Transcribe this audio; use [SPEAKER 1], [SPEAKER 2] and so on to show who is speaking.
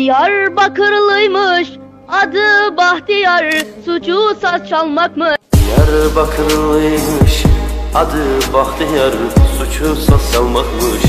[SPEAKER 1] Diyarbakırlıymış adı Bahtiyar. Suçu saz çalmakmış.
[SPEAKER 2] Diyarbakırlıymış Adı Bahtiyar. Suçu saz çalmakmış.